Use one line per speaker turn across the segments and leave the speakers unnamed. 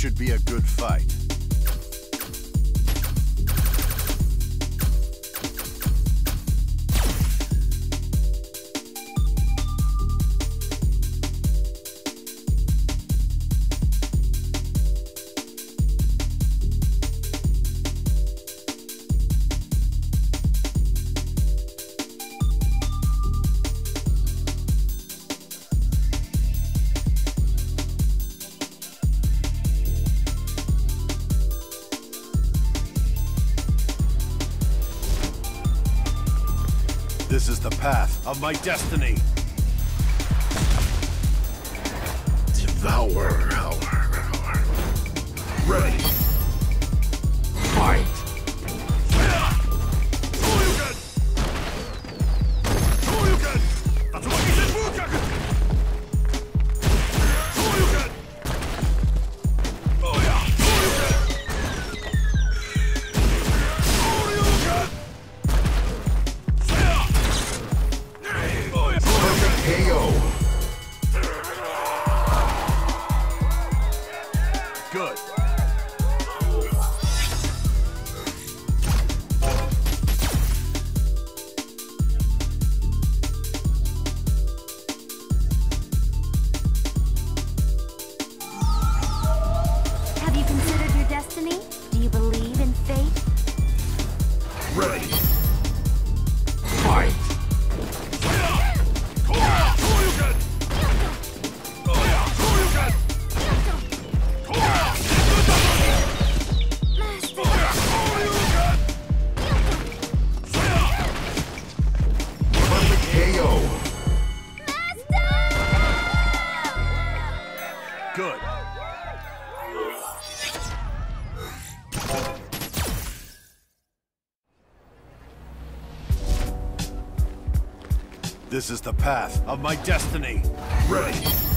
should be a good fight. of my destiny. is the path of my destiny.
Ready.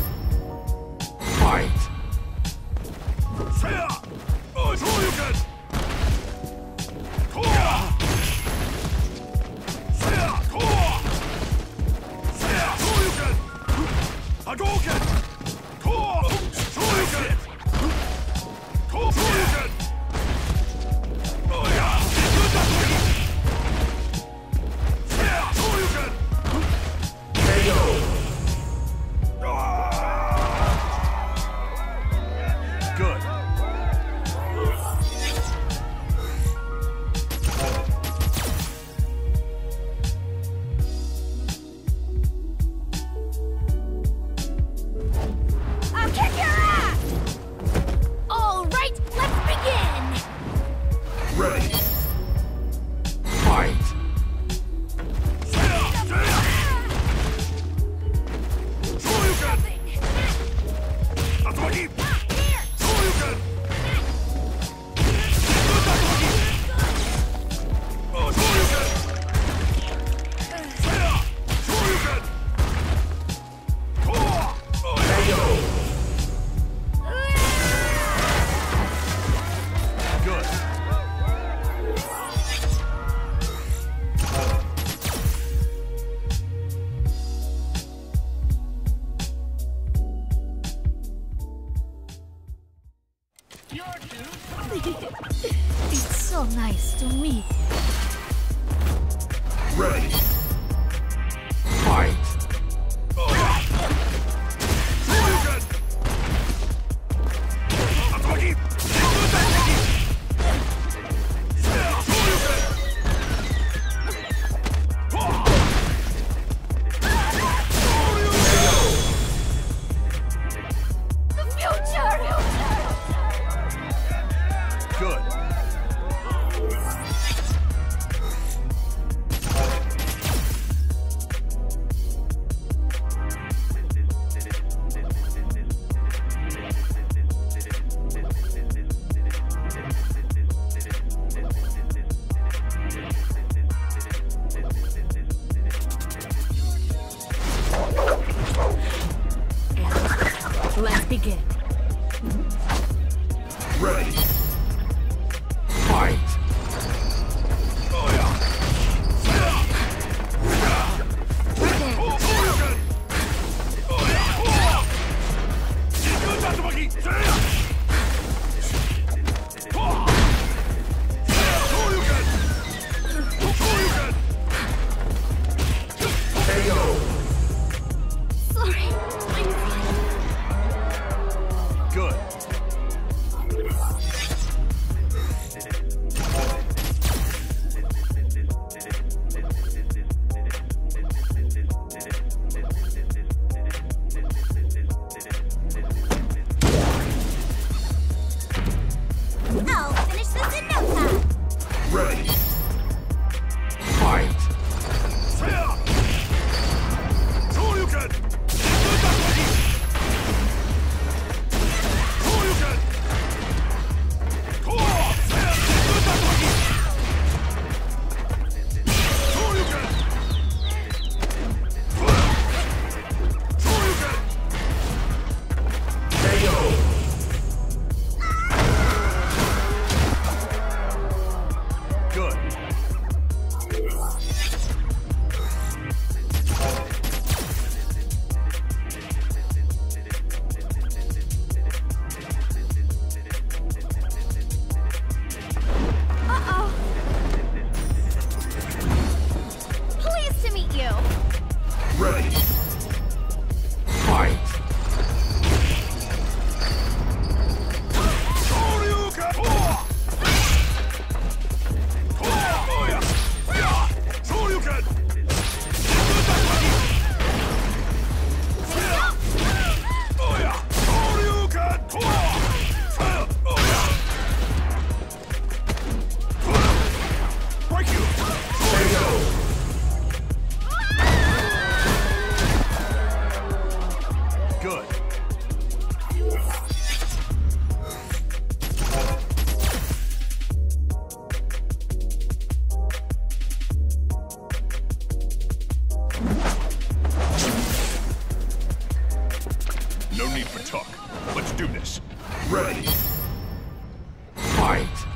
Fight.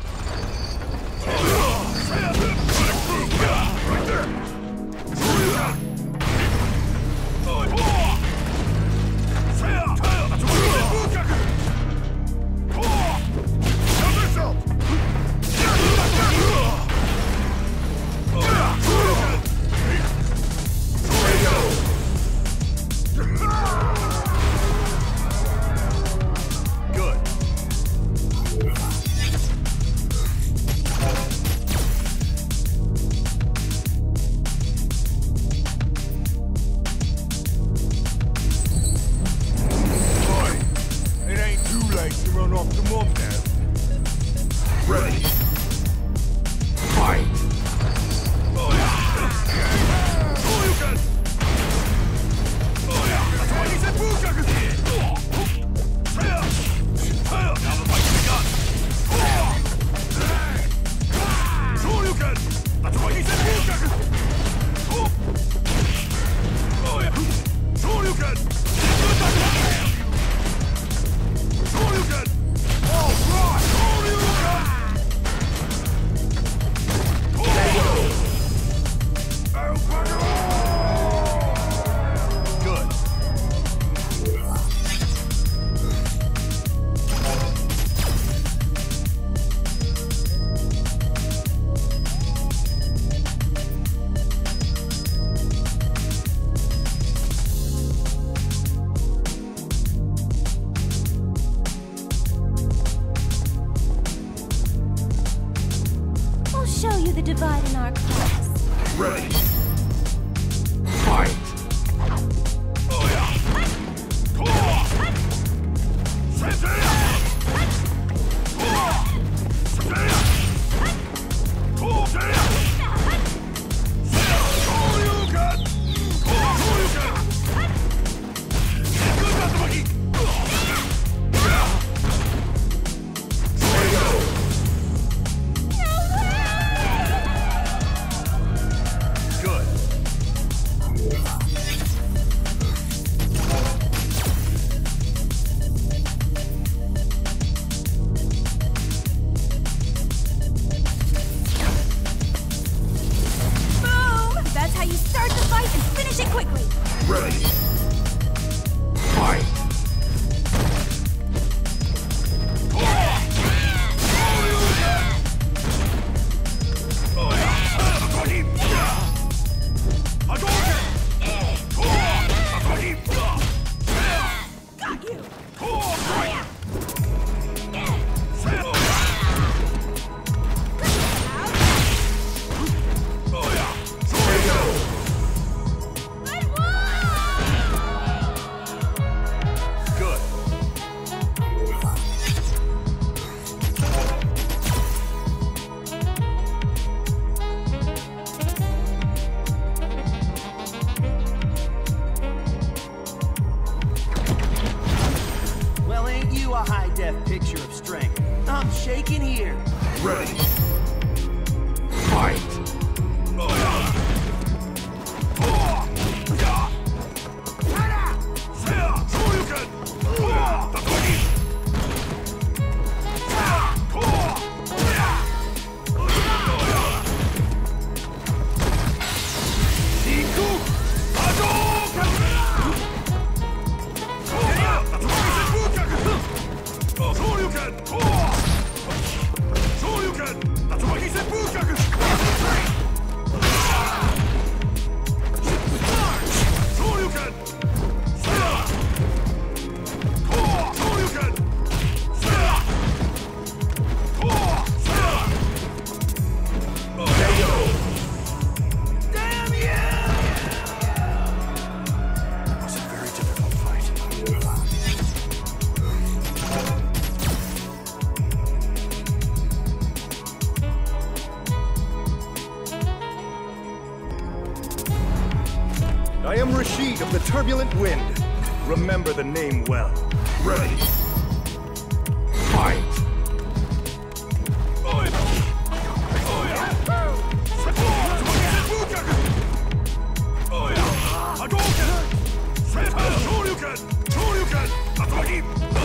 disponible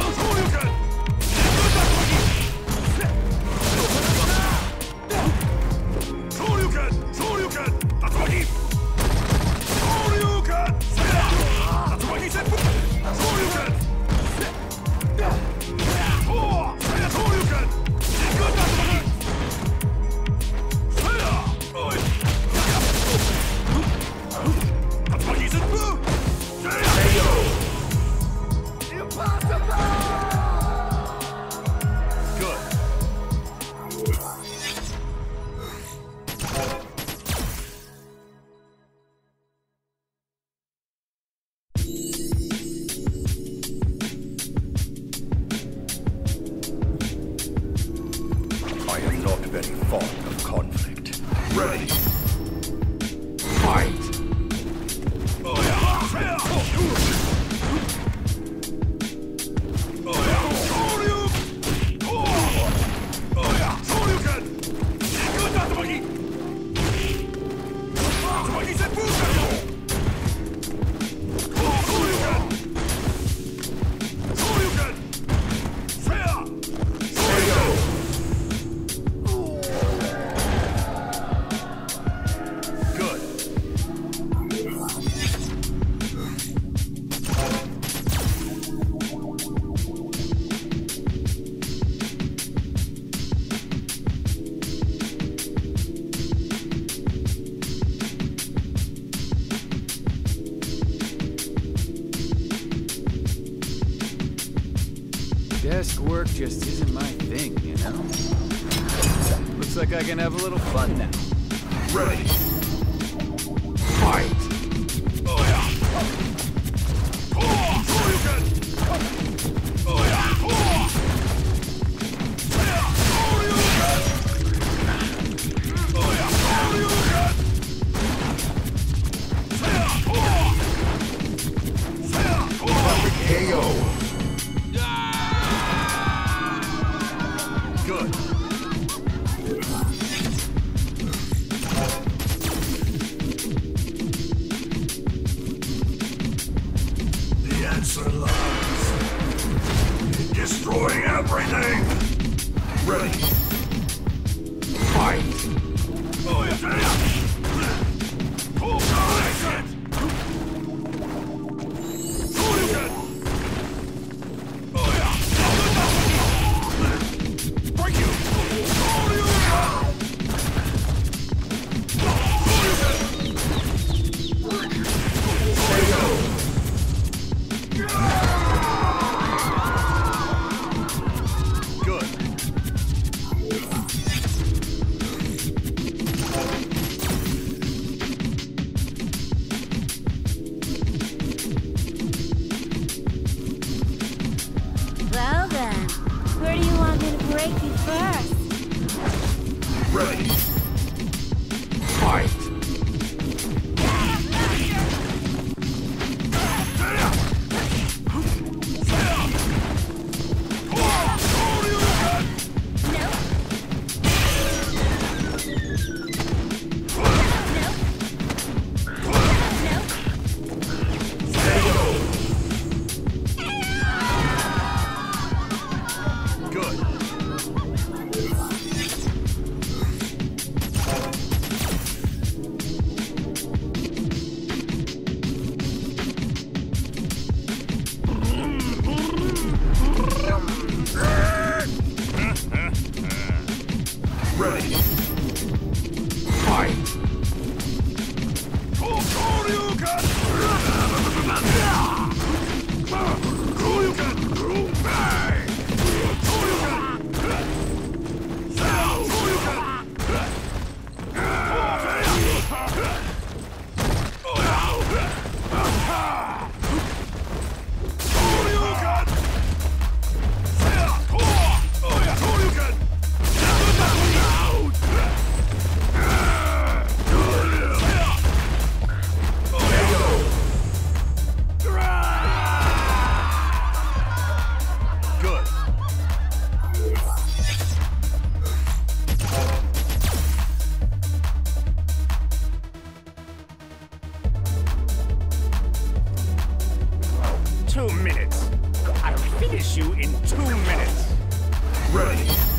can have a little fun now.
cancer. Destroying everything! Ready. Fight! Oh, yeah.
Two minutes. I'll finish you in two minutes.
Ready.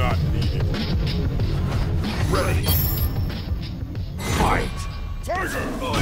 not needed.
Ready. Fight.
Tiger!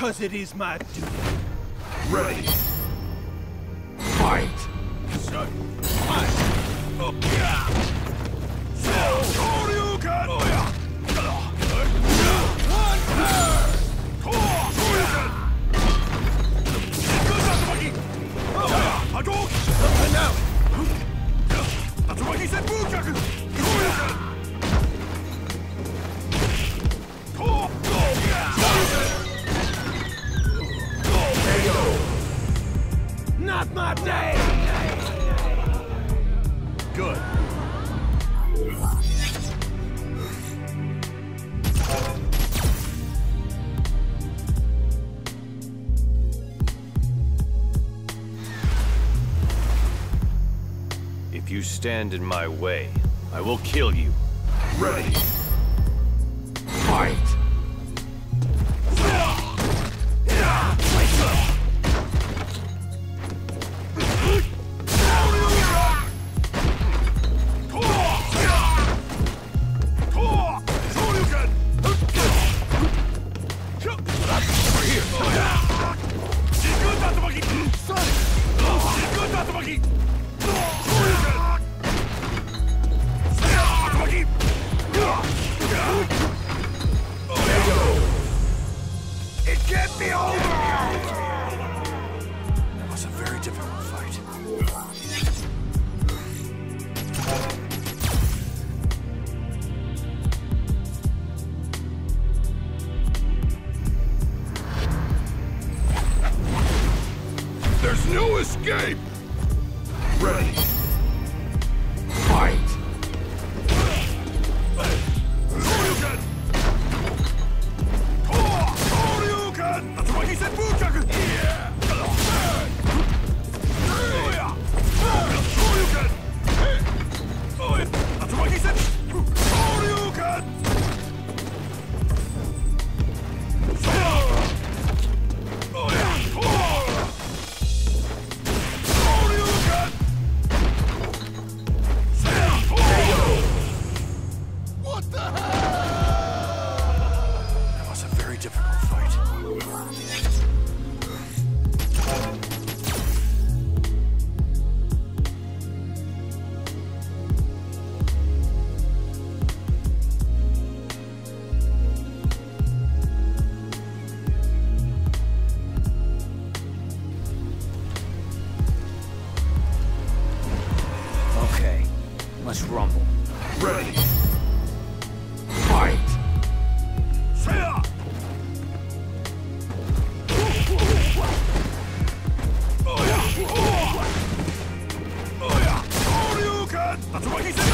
Because it is my duty.
Ready.
stand in my way, I will kill you.
Ready. Fight!
That's what
he
said!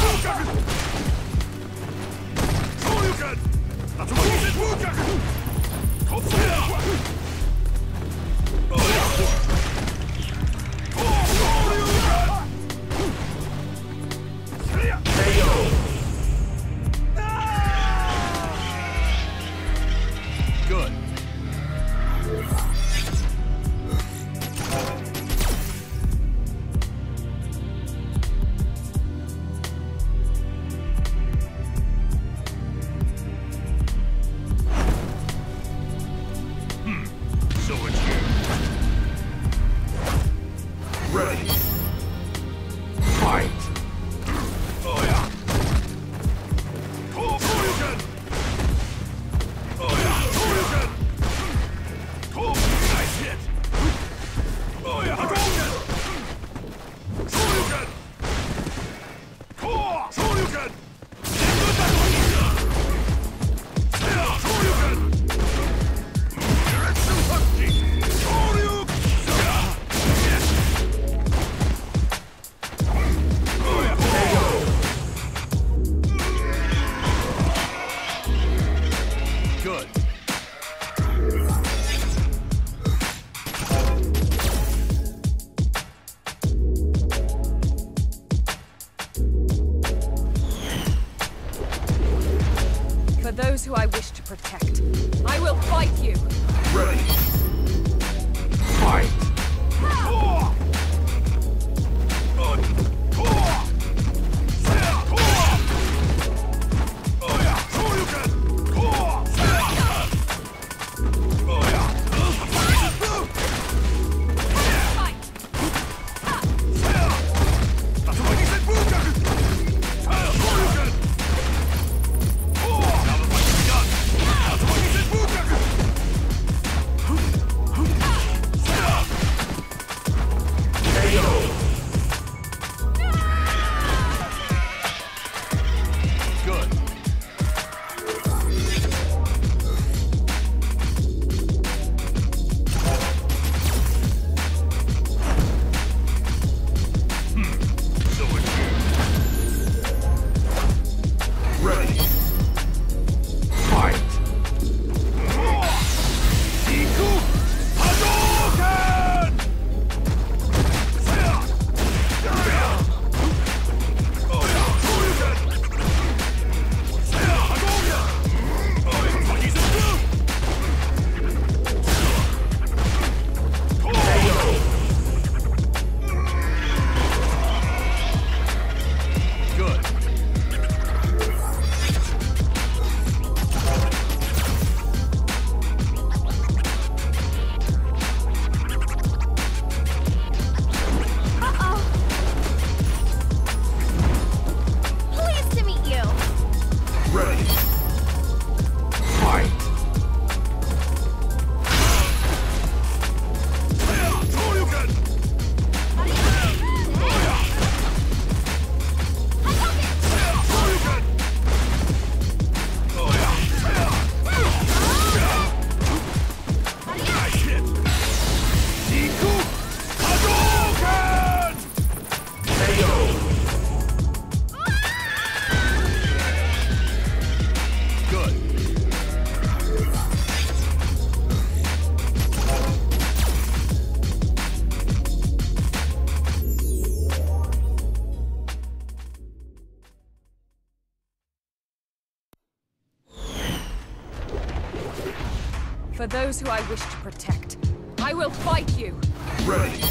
Those who I wish to protect, I will fight you.
Ready.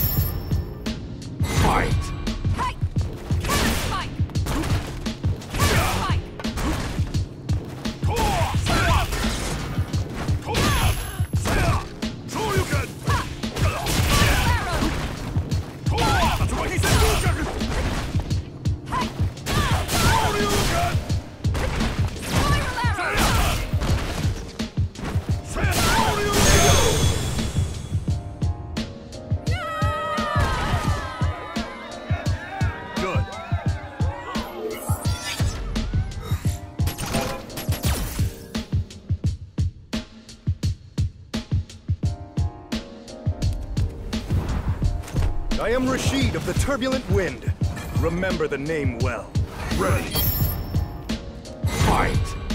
Fight.
I am Rashid of the Turbulent Wind. Remember the name well.
Ready. Fight.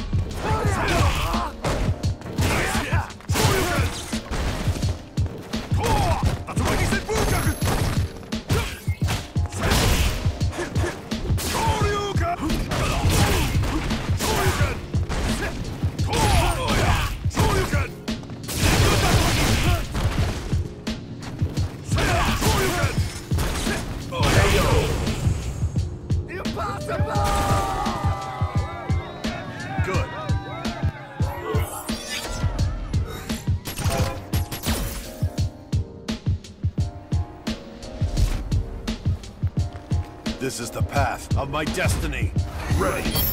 Is the path of my destiny. Ready.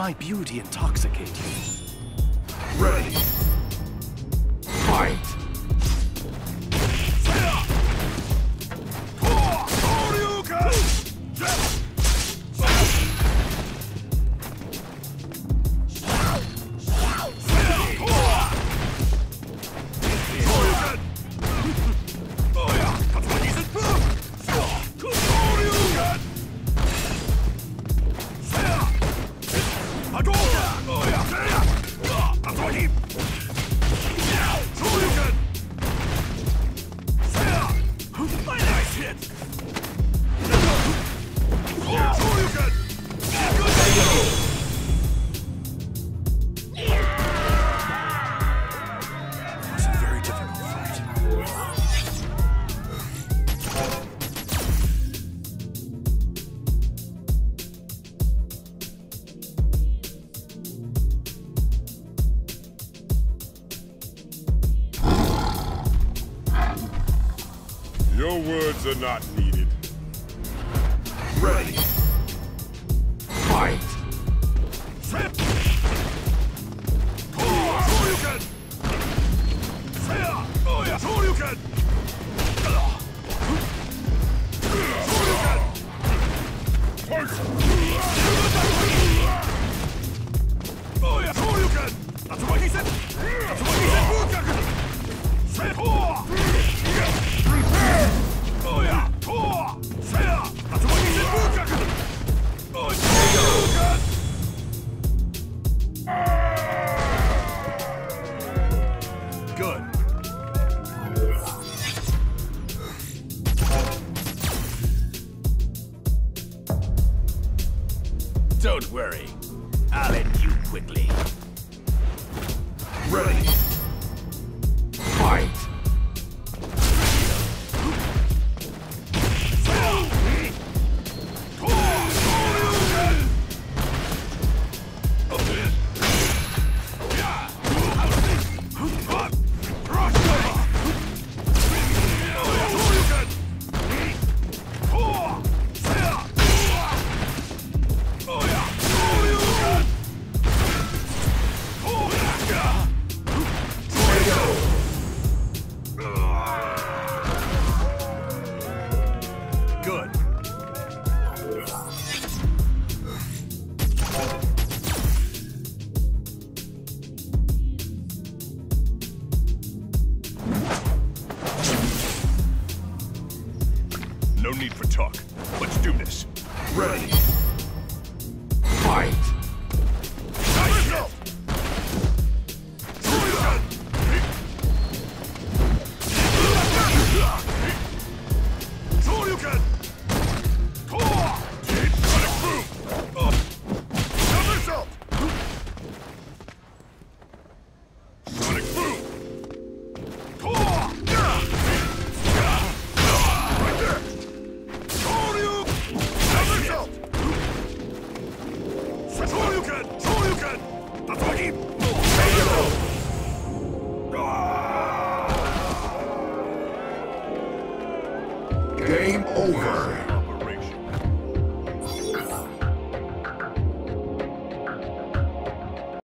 My beauty intoxicate you.
Not